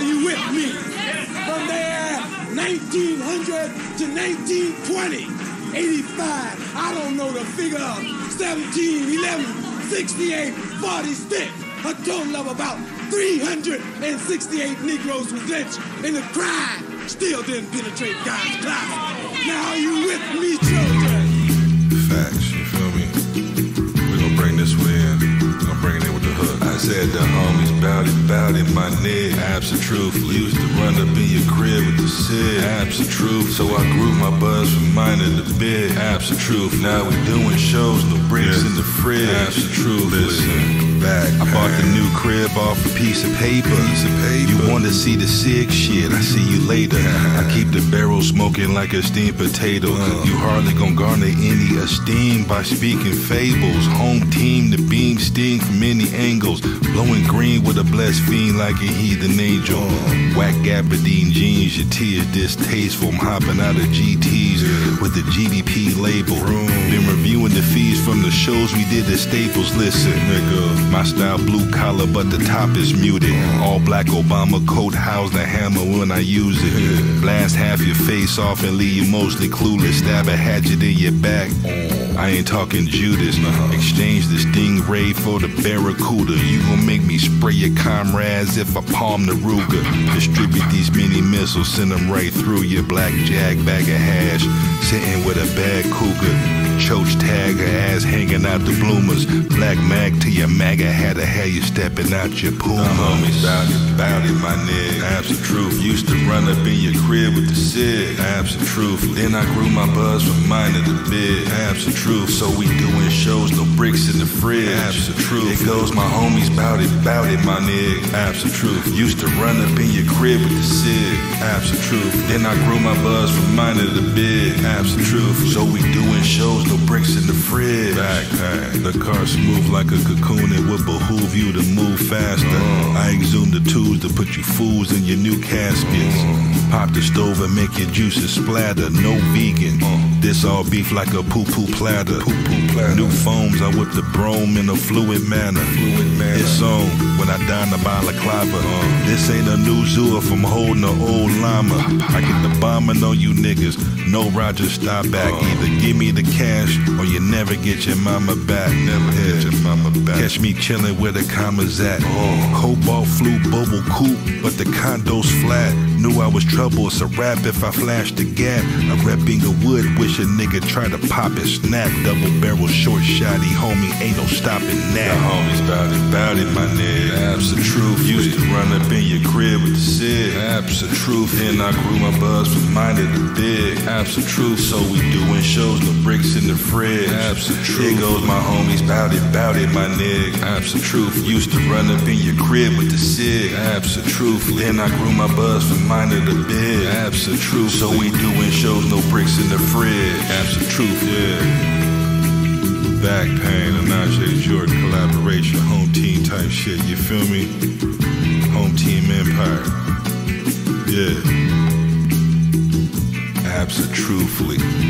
Are you with me? From there, 1900 to 1920, 85, I don't know the figure of 17, 11, 68, 46, a total of about 368 Negroes was lynched, and the crime still didn't penetrate God's closet. Now are you with me, children? Facts, said the homies bout it, bout it, my nigga. Absolute truth. Used to run up in your crib with the Sid. Absolute truth. So I grew my buzz from mine to the bed. Absolute truth. Now we doing shows, no bricks in the fridge. Absolute truth. Listen, back. I bought the new crib off a piece of paper. Piece of paper. You want to see the sick shit? I see you later. I keep the barrel smoking like a steamed potato. Uh. You hardly gonna garner any esteem by speaking fables. Home team, the beam sting from many angles. Blowing green with a blessed fiend like a heathen angel. Uh. Whack Gabardine jeans, your tears distasteful. I'm hopping out of GTs with the GDP label. Been reviewing the fees from the shows we did at Staples. Listen, nigga, my style blue collar, but the top is muted. All black Obama coat house the hammer when I use it. Blast half your face off and leave you mostly clueless. Stab a hatchet in your back. I ain't talking Judas. Exchange the stingray for the barracuda. You gon' make me spray your comrades if I palm the Ruger. Distribute these mini missiles, send them right through your black jag bag of hash. Sitting with a bad cougar. Choach tag, her ass hanging out the bloomers. Black mag to your MAGA hat, I had you stepping out your Puma. homies, bout it, bout it, my nigga. Absolute truth. Used to run up in your crib with the Sid. Absolute truth. Then I grew my buzz from mine to the bed. Absolute truth. So we doing shows, no bricks in the fridge. Absolute truth. It goes my homies, bout it, bout it, my nigga. Absolute truth. Used to run up in your crib with the Sid. Absolute truth. Then I grew my buzz from mine to the bed. Absolute truth. So we doing bricks in the fridge. Backpack. The car smooth like a cocoon. It would behoove you to move faster. Uh-huh. I exhume the tools to put you fools in your new caskets. Uh-huh. Pop the stove and make your juices splatter. No vegan. Uh-huh. This all beef like a poo poo platter. Poo poo platter. New foams. I whip the brome in a fluid manner. Fluid manner. It's on when I dine the balaclava. Uh. This ain't a new zoo if I'm holding an old llama. I get the bombing on you niggas. No Roger, stop back. Uh-huh. Either give me the cash or you never get your mama back. Never get your mama back. Catch me chilling where the commas at. Uh-huh. Cobalt flu bubble coupe, but the condo's flat. Knew I was trouble, it's a rap if I flash the gap. I a wood, wish a nigga try to pop it. Snap, double barrel, short shotty, homie, ain't no stopping that. The homies bout it, bout it, my nigga. Absolute truth. Used to run up in your crib with the Sid. Absolute truth. Then I grew my buzz from mine to the big. Absolute truth. So we doing shows, no bricks in the fridge. Absolute truth. Here goes my homies, bout it, bout it, my nigga. Absolute truth. Used to run up in your crib with the Sid. Absolute truth. Then I grew my buzz from mine to the bed. Absolute truth. So we doing shows, no bricks in the fridge. Absolute truth, yeah. Back Pain, Onaje Jordan collaboration, home team type shit, you feel me? Home team empire. Yeah. Absolutely.